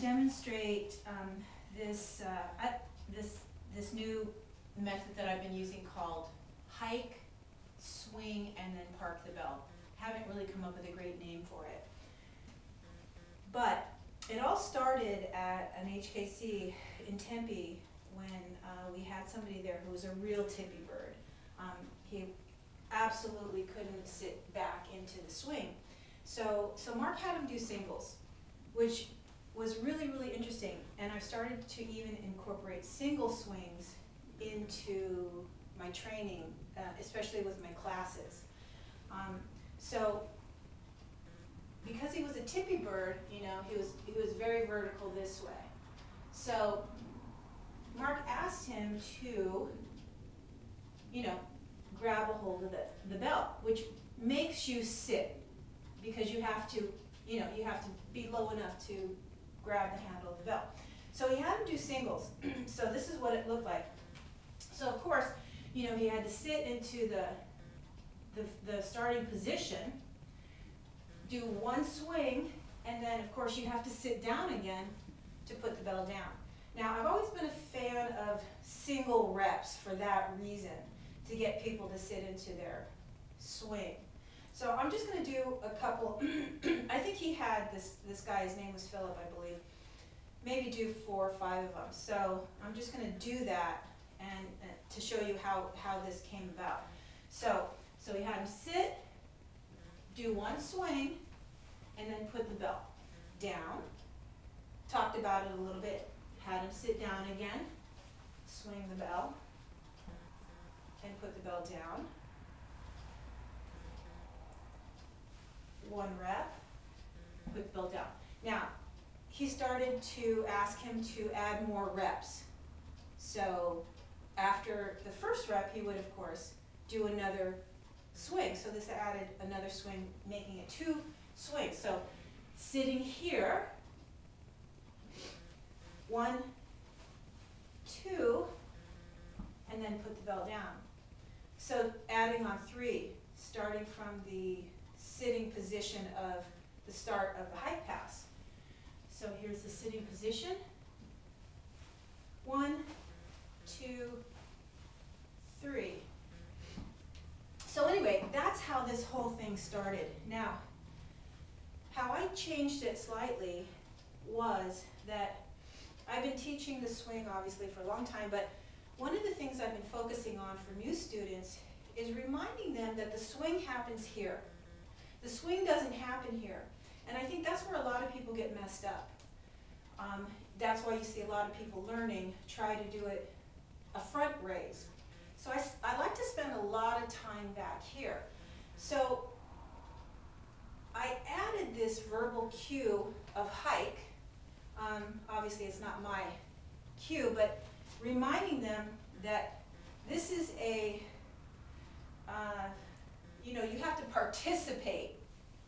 demonstrate um, this, uh, I, this, this new method that I've been using called hike, swing, and then park the bell. Haven't really come up with a great name for it. But it all started at an HKC in Tempe when uh, we had somebody there who was a real tippy bird. Um, he absolutely couldn't sit back into the swing. So, so Mark had him do singles, which was really, really interesting. And I've started to even incorporate single swings into my training, uh, especially with my classes. Um, so because he was a tippy bird, you know, he was, he was very vertical this way. So Mark asked him to, you know, grab a hold of the, the belt, which makes you sit because you have to, you know, you have to be low enough to grab the handle of the bell. So he had him do singles. so this is what it looked like. So of course, you know, he had to sit into the, the, the starting position, do one swing, and then of course you have to sit down again to put the bell down. Now I've always been a fan of single reps for that reason, to get people to sit into their swing. So I'm just going to do a couple. I think he had this, this guy, his name was Philip, I believe. Maybe do four or five of them. So I'm just going to do that and uh, to show you how, how this came about. So, so we had him sit, do one swing, and then put the belt down. Talked about it a little bit. Had him sit down again, swing the bell, and put the bell down. One rep, put the bell down. Now, he started to ask him to add more reps. So after the first rep, he would, of course, do another swing. So this added another swing, making it two swings. So sitting here, one, two, and then put the bell down. So adding on three, starting from the sitting position of the start of the hike pass. So here's the sitting position. One, two, three. So anyway, that's how this whole thing started. Now, how I changed it slightly was that I've been teaching the swing obviously for a long time, but one of the things I've been focusing on for new students is reminding them that the swing happens here. The swing doesn't happen here. And I think that's where a lot of people get messed up. Um, that's why you see a lot of people learning try to do it a front raise. So I, I like to spend a lot of time back here. So I added this verbal cue of hike. Um, obviously it's not my cue, but reminding them that this is a uh, you know, you have to participate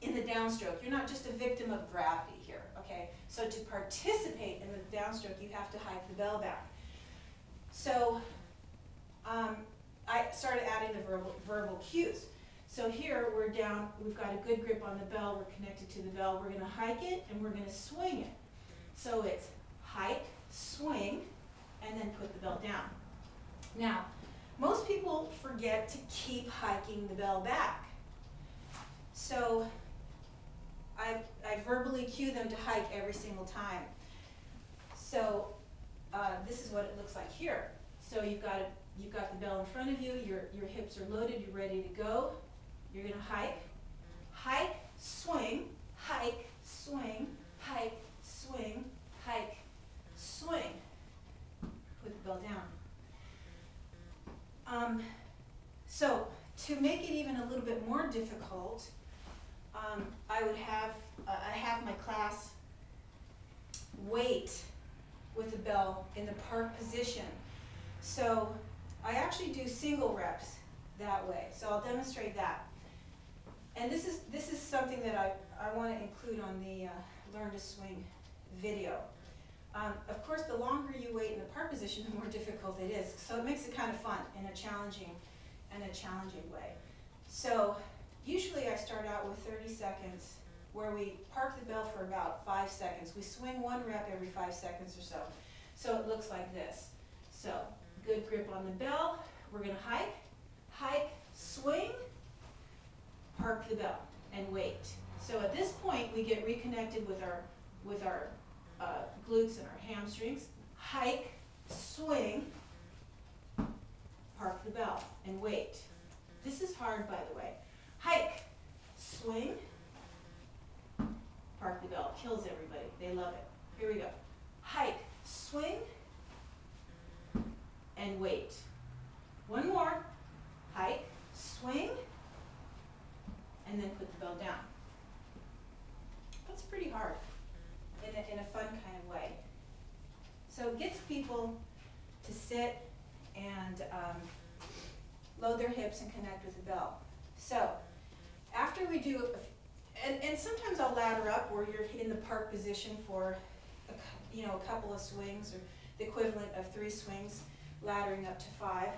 in the downstroke. You're not just a victim of gravity here, okay? So to participate in the downstroke, you have to hike the bell back. So um, I started adding the verbal, verbal cues. So here we're down, we've got a good grip on the bell, we're connected to the bell, we're gonna hike it and we're gonna swing it. So it's hike, swing, and then put the bell down. Now, most people forget to keep hiking the bell back. So I, I verbally cue them to hike every single time. So uh, this is what it looks like here. So you've got, a, you've got the bell in front of you, your, your hips are loaded, you're ready to go. You're gonna hike, hike, swing, hike, swing, hike, swing, hike, swing. Put the bell down. Um, so to make it even a little bit more difficult, um, I would have, uh, I have my class wait with the bell in the park position. So I actually do single reps that way. So I'll demonstrate that. And this is, this is something that I, I want to include on the uh, Learn to Swing video. Um, of course, the longer you wait in the park position, the more difficult it is. So it makes it kind of fun in a challenging, in a challenging way. So usually I start out with 30 seconds where we park the bell for about five seconds. We swing one rep every five seconds or so. So it looks like this. So good grip on the bell. We're gonna hike, hike, swing, park the bell, and wait. So at this point, we get reconnected with our, with our uh, glutes and our hamstrings. Hike, swing, park the bell, and wait. This is hard, by the way. Hike, swing, park the bell. Kills everybody. They love it. Here we go. Hike, swing, and wait. One more. Hike, swing, and then put the bell down. That's pretty hard in a, in a fun kind of way. So it gets people to sit and um, load their hips and connect with the bell. So after we do, and, and sometimes I'll ladder up where you're in the park position for, a, you know, a couple of swings or the equivalent of three swings, laddering up to five.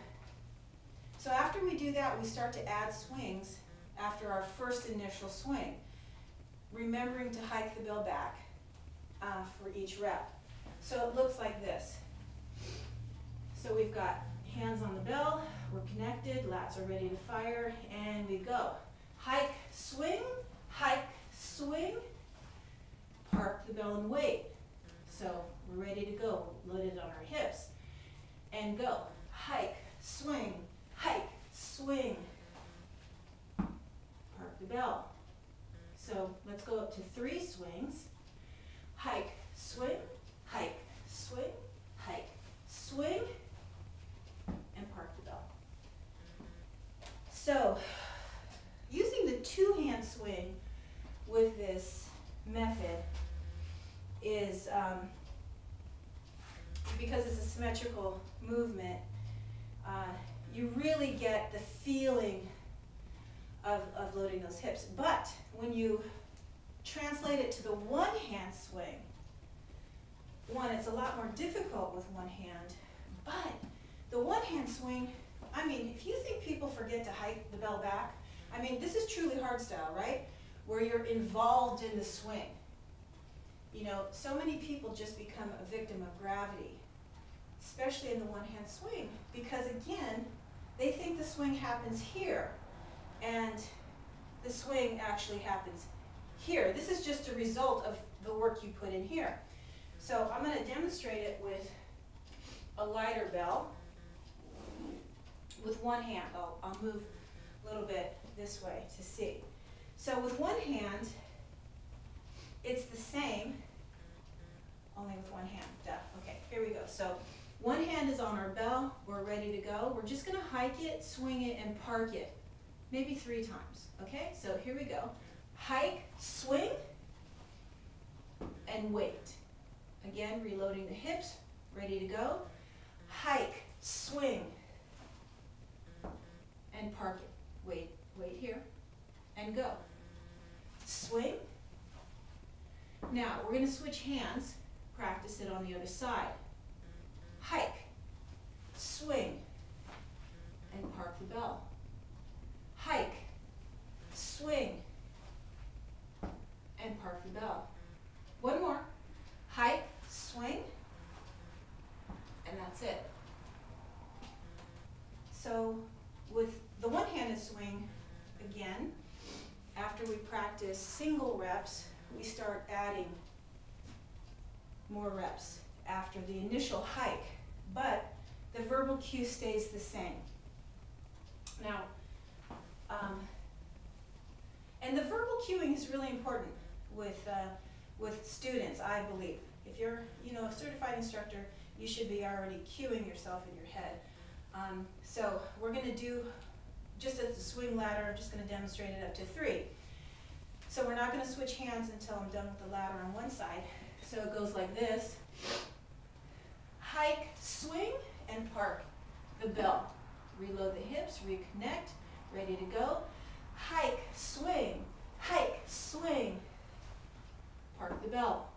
So after we do that, we start to add swings after our first initial swing, remembering to hike the bell back uh, for each rep. So it looks like this. So we've got hands on the bell, we're connected, lats are ready to fire, and we go. Hike, swing, hike, swing, park the bell and wait. So we're ready to go, loaded on our hips. And go. Hike, swing, hike, swing. Park the bell. So let's go up to three swings. Hike, swing, hike, swing, hike, swing, and park the bell. So using the two-hand swing with this method is um, because it's a symmetrical movement, uh, you really get the feeling of, of loading those hips. But when you translate it to the one hand swing, one, it's a lot more difficult with one hand, but the one hand swing, I mean, if you think people forget to hike the bell back, I mean, this is truly hard style, right? Where you're involved in the swing. You know, so many people just become a victim of gravity, especially in the one hand swing, because again, they think the swing happens here, and the swing actually happens here. This is just a result of the work you put in here. So I'm going to demonstrate it with a lighter bell with one hand. I'll, I'll move a little bit this way to see. So with one hand, it's the same, only with one hand. Duh. Okay, here we go. So one hand is on our bell. We're ready to go. We're just going to hike it, swing it, and park it. Maybe three times. Okay, so here we go. Hike, swing, and wait. Again, reloading the hips, ready to go. Hike, swing, and park it. Wait, wait here, and go. Swing. Now, we're going to switch hands, practice it on the other side. Hike, swing, and park the bell. Hike, swing, and park the bell. One more. Hike, swing, and that's it. So with the one-handed swing, again, after we practice single reps, we start adding more reps after the initial hike, but the verbal cue stays the same. Now, um, and the verbal cueing is really important with, uh, with students, I believe. If you're, you know, a certified instructor, you should be already cueing yourself in your head. Um, so we're going to do, just as the swing ladder, I'm just going to demonstrate it up to three. So we're not going to switch hands until I'm done with the ladder on one side. So it goes like this. Hike, swing, and park the bell. Reload the hips, reconnect, ready to go. Hike, swing, hike, swing, park the bell.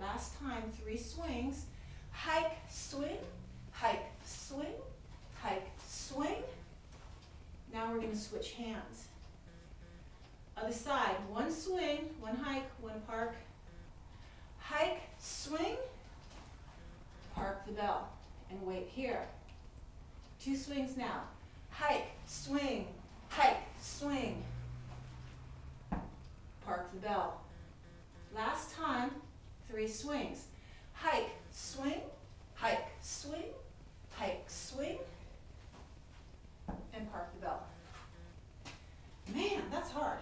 Last time, three swings. Hike, swing, hike, swing, hike, swing. Now we're going to switch hands. Other side, one swing, one hike, one park. Hike, swing, park the bell, and wait here. Two swings now. Hike, swing, hike, swing. Park the bell. Last time, three swings. Hike, swing, hike, swing, hike, swing, and park the bell. Man, that's hard.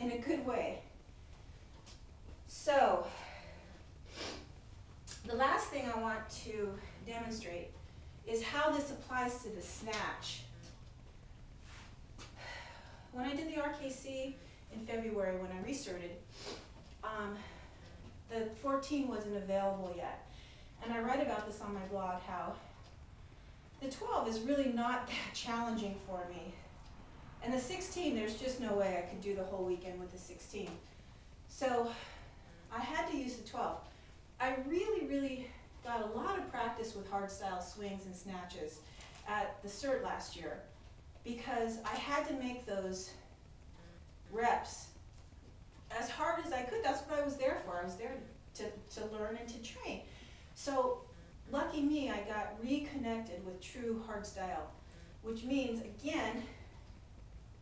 In a good way. So, the last thing I want to demonstrate is how this applies to the snatch. When I did the RKC in February, when I restarted, um, the 14 wasn't available yet. And I write about this on my blog how the 12 is really not that challenging for me. And the 16, there's just no way I could do the whole weekend with the 16. So I had to use the 12. I really, really got a lot of practice with hardstyle swings and snatches at the CERT last year because I had to make those reps as hard as I could. That's what I was there for. I was there to, to learn and to train. So lucky me, I got reconnected with true hardstyle, which means, again,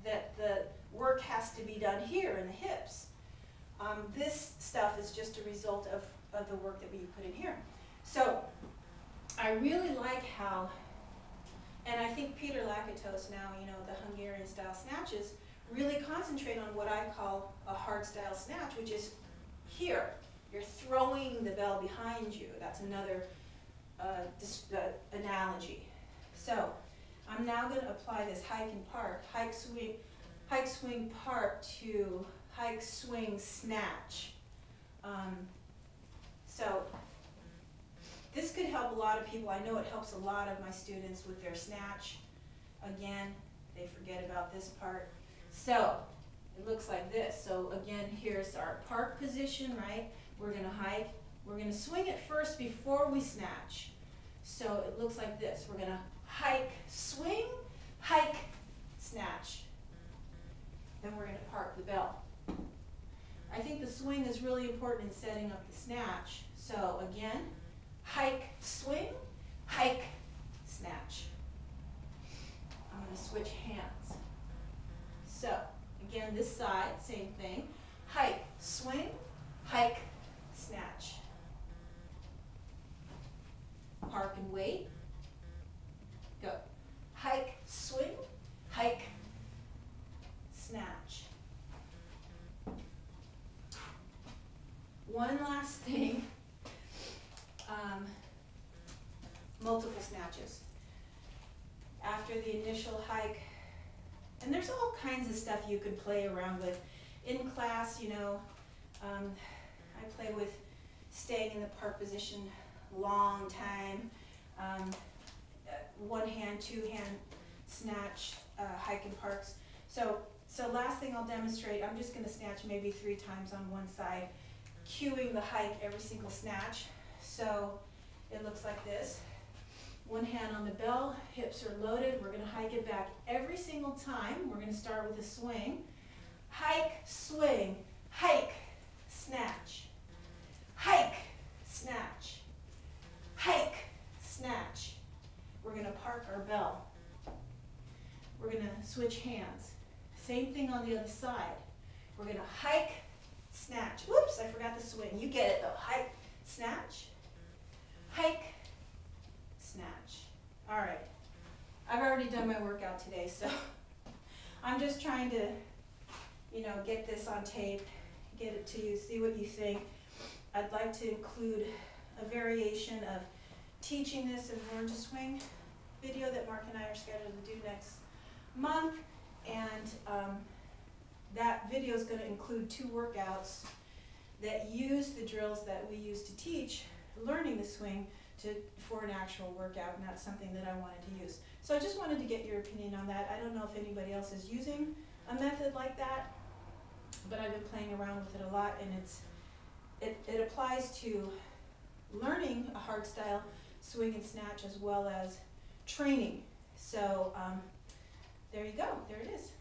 that the work has to be done here in the hips. Um, this stuff is just a result of, of the work that we put in here. So I really like how, and I think Peter Lakatos now, you know, the Hungarian style snatches, really concentrate on what I call a hard style snatch, which is here. You're throwing the bell behind you. That's another uh, uh, analogy. So I'm now going to apply this hike and park, hike swing, hike swing park to hike swing snatch. Um, so this could help a lot of people. I know it helps a lot of my students with their snatch. Again, they forget about this part. So it looks like this. So again, here's our park position, right? We're gonna hike. We're gonna swing it first before we snatch. So it looks like this. We're gonna hike, swing, hike, snatch. Then we're gonna park the bell. I think the swing is really important in setting up the snatch. So again, hike, swing, hike, snatch. I'm gonna switch hands. So, again, this side, same thing. Hike, swing, hike, snatch. Park and wait. Go. Hike, swing, hike, snatch. One last thing. Um, multiple snatches. After the hike, and there's all kinds of stuff you could play around with. In class, you know, um, I play with staying in the park position long time. Um, uh, one hand, two hand snatch, uh, hike in parks. So, so last thing I'll demonstrate, I'm just gonna snatch maybe three times on one side, cueing the hike every single snatch. So it looks like this. One hand on the bell, hips are loaded. We're gonna hike it back every single time. We're gonna start with a swing. Hike, swing, hike, snatch. Hike, snatch. Hike, snatch. We're gonna park our bell. We're gonna switch hands. Same thing on the other side. We're gonna hike, snatch. Whoops, I forgot the swing. You get it though. Hike, snatch, hike, snatch. All right. I've already done my workout today, so I'm just trying to, you know, get this on tape, get it to you, see what you think. I'd like to include a variation of teaching this in Learn to Swing video that Mark and I are scheduled to do next month. And um, that video is going to include two workouts that use the drills that we use to teach learning the swing to, for an actual workout, and that's something that I wanted to use. So I just wanted to get your opinion on that. I don't know if anybody else is using a method like that, but I've been playing around with it a lot, and it's it, it applies to learning a hard style swing and snatch as well as training. So um, there you go, there it is.